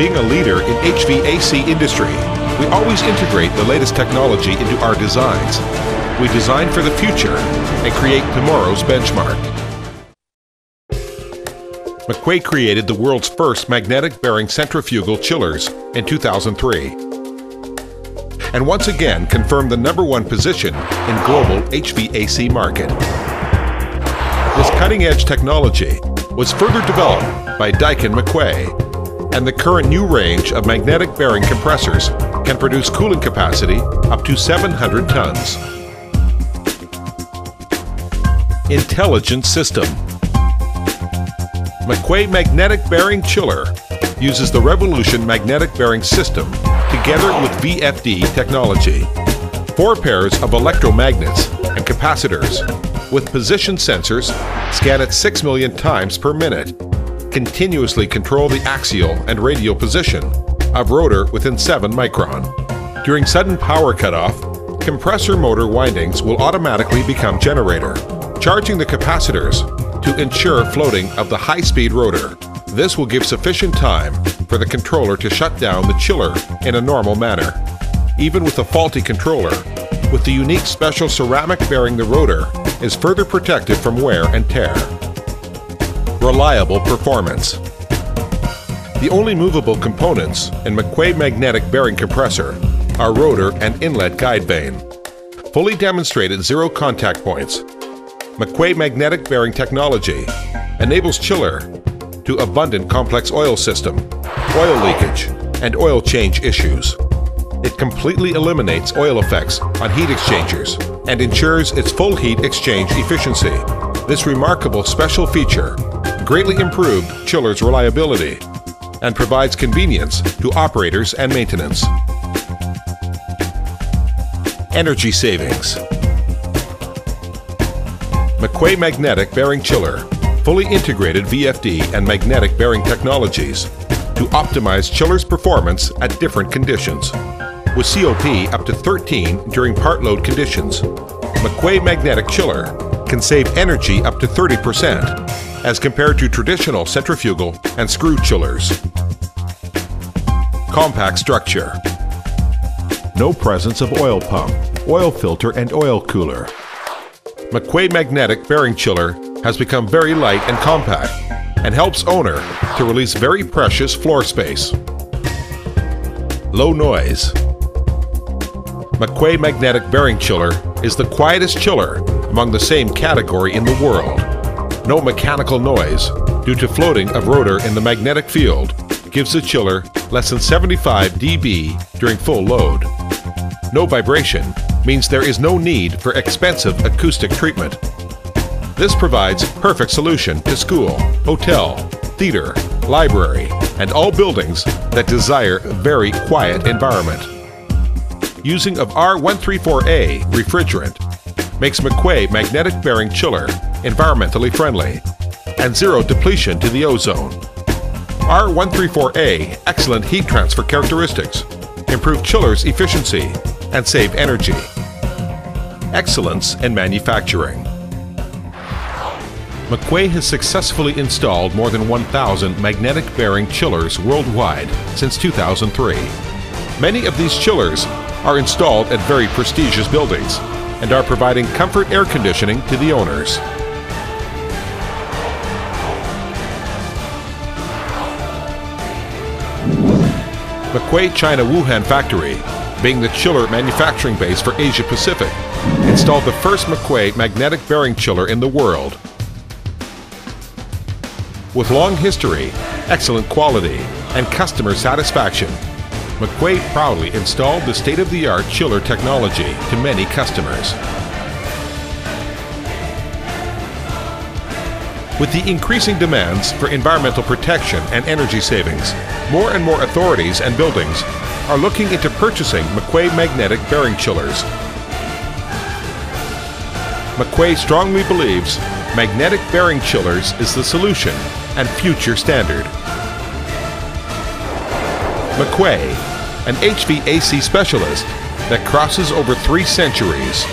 Being a leader in HVAC industry, we always integrate the latest technology into our designs. We design for the future and create tomorrow's benchmark. McQuay created the world's first magnetic bearing centrifugal chillers in 2003 and once again confirmed the number one position in global HVAC market. This cutting-edge technology was further developed by Daikin McQuay, and the current new range of magnetic bearing compressors can produce cooling capacity up to 700 tons. Intelligent System McQuay Magnetic Bearing Chiller uses the Revolution Magnetic Bearing System together with VFD technology. Four pairs of electromagnets and capacitors with position sensors scan at 6 million times per minute, continuously control the axial and radial position of rotor within 7 micron. During sudden power cutoff, compressor motor windings will automatically become generator, charging the capacitors to ensure floating of the high-speed rotor. This will give sufficient time for the controller to shut down the chiller in a normal manner. Even with a faulty controller, with the unique special ceramic bearing the rotor is further protected from wear and tear. Reliable performance. The only movable components in McQuay magnetic bearing compressor are rotor and inlet guide vane. Fully demonstrated zero contact points McQuay magnetic bearing technology enables chiller to abundant complex oil system, oil leakage, and oil change issues. It completely eliminates oil effects on heat exchangers and ensures its full heat exchange efficiency. This remarkable special feature greatly improved chiller's reliability and provides convenience to operators and maintenance. Energy savings. McQuay Magnetic Bearing Chiller, fully integrated VFD and magnetic bearing technologies to optimize chiller's performance at different conditions. With COP up to 13 during part load conditions, McQuay Magnetic Chiller can save energy up to 30% as compared to traditional centrifugal and screw chillers. Compact structure. No presence of oil pump, oil filter and oil cooler. McQuay Magnetic Bearing Chiller has become very light and compact and helps owner to release very precious floor space. Low noise. McQuay Magnetic Bearing Chiller is the quietest chiller among the same category in the world. No mechanical noise due to floating of rotor in the magnetic field gives the chiller less than 75 dB during full load. No vibration means there is no need for expensive acoustic treatment. This provides perfect solution to school, hotel, theater, library, and all buildings that desire very quiet environment. Using of R134A refrigerant makes McQuay magnetic bearing chiller environmentally friendly and zero depletion to the ozone. R134A excellent heat transfer characteristics, improve chiller's efficiency, and save energy. Excellence in manufacturing. McQuay has successfully installed more than 1,000 magnetic bearing chillers worldwide since 2003. Many of these chillers are installed at very prestigious buildings and are providing comfort air conditioning to the owners. McQuay China Wuhan factory, being the chiller manufacturing base for Asia Pacific, installed the first McQuay magnetic bearing chiller in the world. With long history, excellent quality, and customer satisfaction, McQuay proudly installed the state-of-the-art chiller technology to many customers. With the increasing demands for environmental protection and energy savings, more and more authorities and buildings are looking into purchasing McQuay magnetic bearing chillers. McQuay strongly believes magnetic bearing chillers is the solution and future standard. McQuay, an HVAC specialist that crosses over three centuries